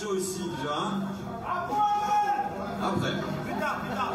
chaud ici déjà. Hein. Après. Après. Plus tard, plus tard.